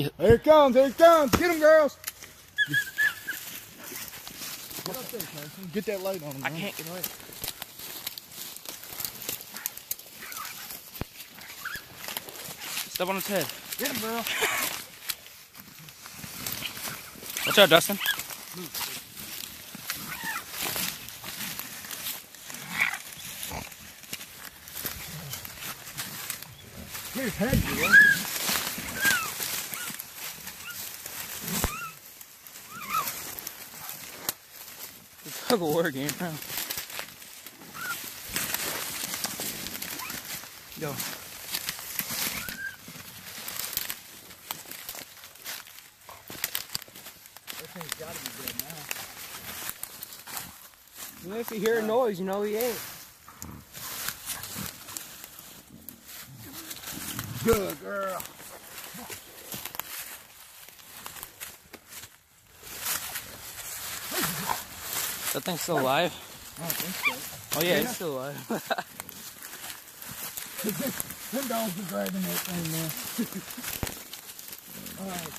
Here it comes, here it comes. Get him, girls. Get up there, Carson. Get that light on him. I man. can't get away. Step on his head. Get him, girl. Watch out, Dustin. Get his head, girl. It's tug of war game now. Go. That thing's gotta be dead now. And if you hear a noise, you know he ain't. Good girl. That thing's still alive? Oh, I don't think so. Oh yeah, Yeah. it's still alive. Them dogs are grabbing that thing, man. Alright.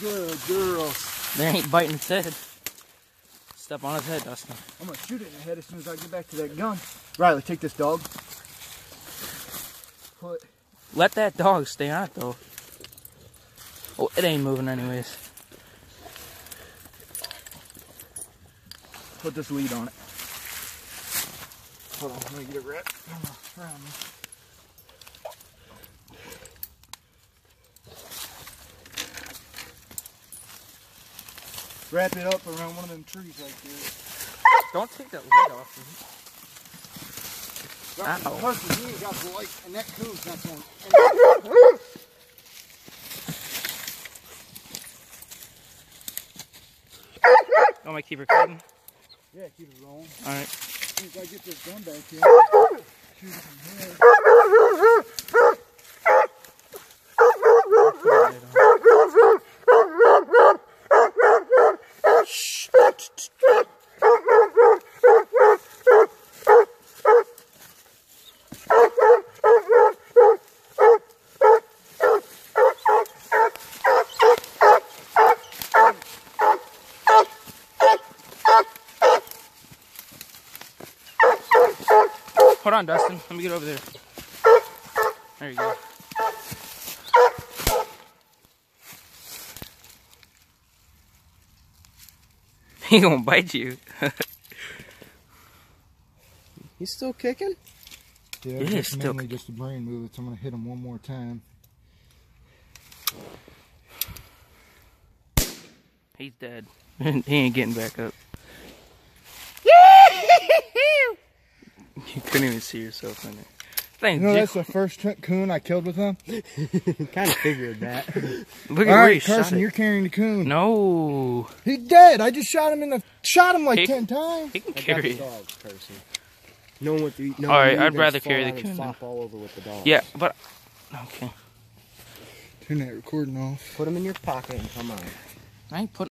Good girl. they ain't biting its head. Step on its head, Dustin. I'm gonna shoot it in the head as soon as I get back to that gun. Riley, take this dog. Put Let that dog stay on it though. Oh, it ain't moving anyways. Put this lead on it. Hold on, let me get it wrapped around me. Wrap it up around one of them trees right there. Don't take that lid off. Got Ow. Carson, he ain't got the light, and that coon's not going. Oh, my keep recording. Yeah, keep it rolling. Alright. As soon as I get this gun back here, shoot it from here. Hold on, Dustin. Let me get over there. There you go. He gonna bite you. He's still kicking? Yeah, Yeah, it's still- mainly just a brain movement, so I'm gonna hit him one more time. He's dead. he ain't getting back up. you couldn't even see yourself in it. Thing, You know, that's the first coon I killed with him. kind of figured that. look at All where he Carson, you're carrying the coon. No, He's dead. I just shot him in the shot him like He- ten times. he can I carry the it. dogs, Percy. No one with the no All right, I'd rather carry the coon, Flop all over with the dogs. Yeah, but okay. Turn that recording off. Put them in your pocket and come on. I ain't putting.